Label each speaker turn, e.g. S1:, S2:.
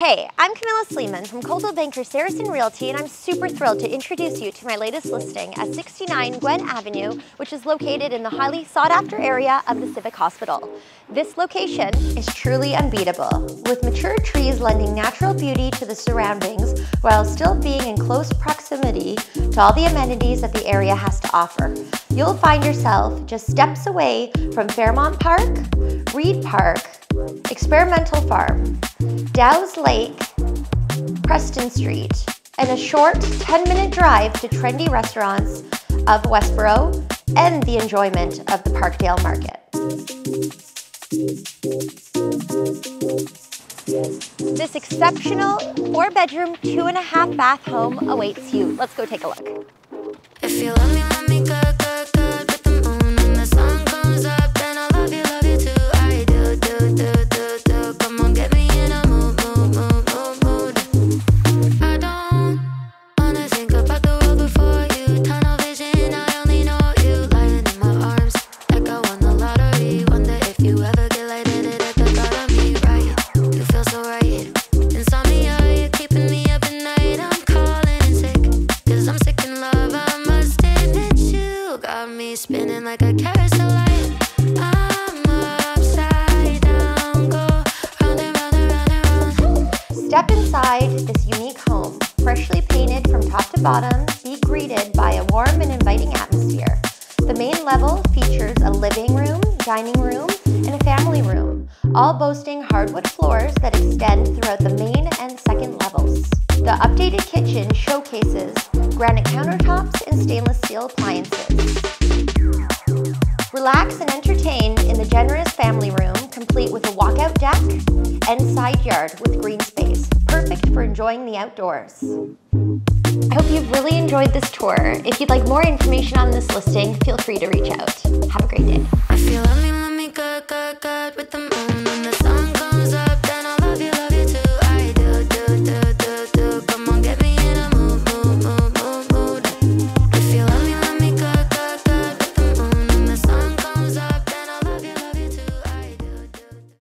S1: Hey, I'm Camilla Sleeman from Coldwell Banker Sarazen Realty and I'm super thrilled to introduce you to my latest listing at 69 Gwynne Avenue, which is located in the highly sought after area of the Civic Hospital. This location is truly unbeatable, with mature trees lending natural beauty to the surroundings while still being in close proximity to all the amenities that the area has to offer. You'll find yourself just steps away from Fairmont Park, Reid Park, Experimental Farm, Dow's Lake, Preston Street, and a short 10 minute drive to trendy restaurants of Westboro and the enjoyment of the Parkdale Market. This exceptional four bedroom, two and a half bath home awaits you. Let's go take a look.
S2: Like a round.
S1: Step inside this unique home, freshly painted from top to bottom, be greeted by a warm and inviting atmosphere. The main level features a living room, dining room, and a family room, all boasting hardwood floors that extend throughout the main and second levels. The updated kitchen showcases granite countertops and stainless steel appliances. Relax and entertain in the generous family room, complete with a walkout deck and side yard with green space, perfect for enjoying the outdoors. I hope you've really enjoyed this tour. If you'd like more information on this listing, feel free to reach out. Have a great day.